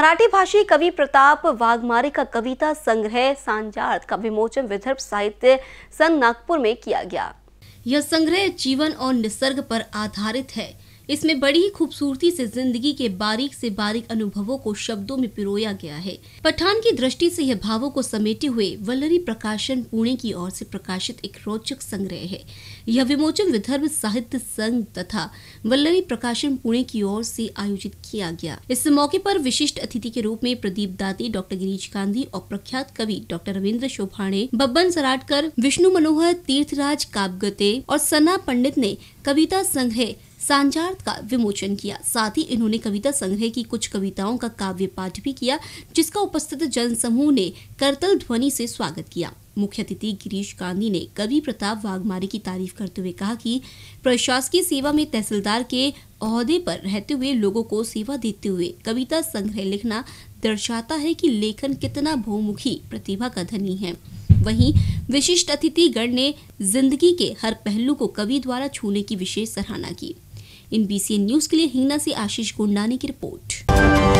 मराठी भाषी कवि प्रताप वाघमारे का कविता संग्रह सांजार्थ का विमोचन विदर्भ साहित्य संघ नागपुर में किया गया। यह संग्रह जीवन और निसर्ग पर आधारित है। इसमें बड़ी ही खूबसूरती से ज़िंदगी के बारीक से बारीक अनुभवों को शब्दों में पिरोया गया है। पठान की दृष्टि से यह भावों को समेटे हुए वल्लरी प्रकाशन पुणे की ओर से प्रकाशित एक रोचक संग्रह है। यह विमोचन विदर्भ साहित्य संघ तथा वल्लरी प्रकाशन पुणे की ओर से आयोजित किया गया। इस मौके पर विशिष्ट अतिथि के रूप में प्रदीप दाती, डॉक्टर गिरीश गांधी और प्रख्यात कवि डॉक्टर रविन्द्र शोभाणे, बब्बन सराटकर, विष्णु मनोहर तीर्थराज काबगते और सना पंडित ने कविता संग्रह सांजार्थ का विमोचन किया। साथ ही इन्होंने कविता संग्रह की कुछ कविताओं का काव्य पाठ भी किया, जिसका उपस्थित जन समूह ने करतल ध्वनि से स्वागत किया। मुख्य अतिथि गिरीश गांधी ने कवि प्रताप वाघमारे की तारीफ़ करते हुए कहा कि प्रशासकीय सेवा में तहसीलदार के अहदे पर रहते हुए लोगों को सेवा देते हुए कविता संग्रह लिखना दर्शाता है कि लेखन कितना बहुमुखी प्रतिभा का धनी है। वहीं विशिष्ट अतिथि गण ने ज़िंदगी के हर पहलू को कवि द्वारा छूने की विशेष सराहना की। इन बीसीएन न्यूज़ के लिए हिंगना से आशीष गुंडानी की रिपोर्ट।